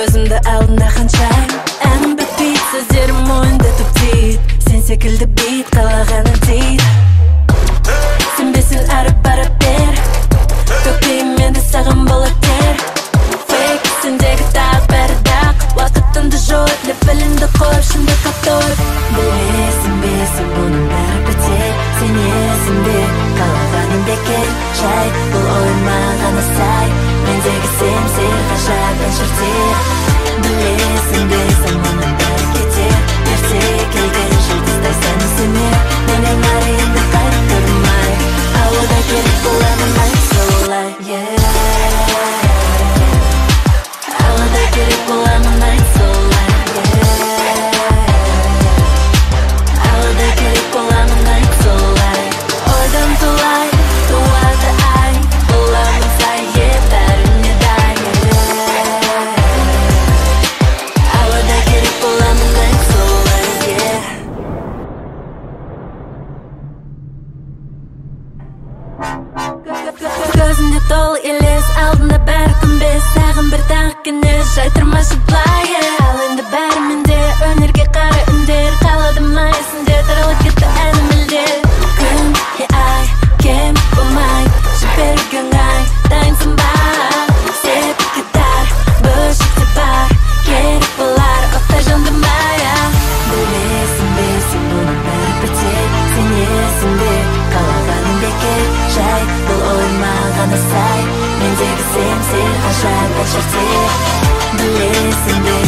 өзімді алдында ханшайым әнім бітпейді сөздерім мойынды түптейді сен секілді бейт қалағаным дейді сенбесін әрі бәрі бер. Төкпеймін енді саған болат тер. Фейк сендегі тағы бәрі дақ. Уақытымды жойып лепіліңді қойып шындыққа тойып білесің бе сен бұның бәрі бітер сенесің бе қалағаным бекер. Жай көзінде тол елес алдында бәрі күмбез Сағым бір тағы кеңес жайтырмашы былай ал енді бәрі менде өнерге қара үндер қалады ма есімде таралып кетті әнім мүлде күн е ай кем болмай жіберуге оңай дайынсың sos tú. Dile,